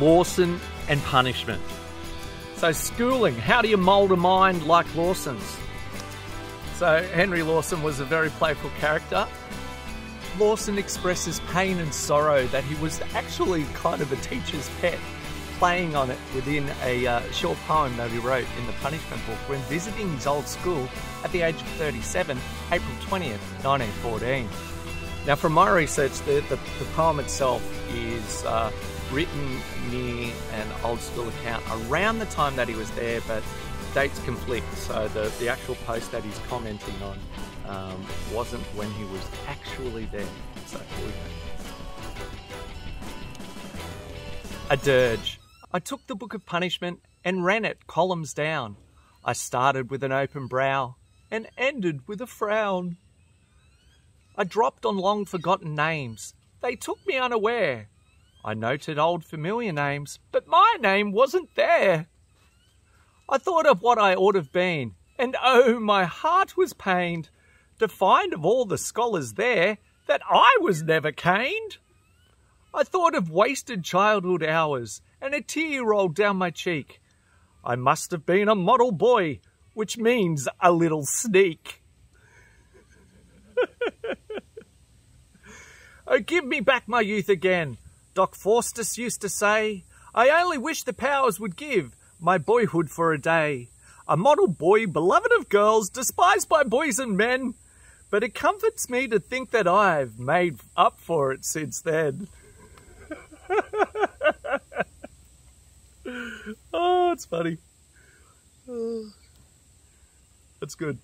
Lawson and punishment. So schooling, how do you mould a mind like Lawson's? So Henry Lawson was a very playful character. Lawson expresses pain and sorrow that he was actually kind of a teacher's pet, playing on it within a uh, short poem that he wrote in the punishment book when visiting his old school at the age of 37, April 20th, 1914. Now, from my research, the, the, the poem itself is uh, written near an old school account around the time that he was there, but dates conflict. So the, the actual post that he's commenting on um, wasn't when he was actually there. So A dirge. I took the book of punishment and ran it columns down. I started with an open brow and ended with a frown. I dropped on long forgotten names. They took me unaware. I noted old familiar names, but my name wasn't there. I thought of what I ought have been, and oh, my heart was pained to find of all the scholars there that I was never caned. I thought of wasted childhood hours, and a tear rolled down my cheek. I must have been a model boy, which means a little sneak. Oh, give me back my youth again. Doc Faustus used to say, I only wish the powers would give my boyhood for a day. A model boy, beloved of girls, despised by boys and men. But it comforts me to think that I've made up for it since then. oh, it's funny. That's good.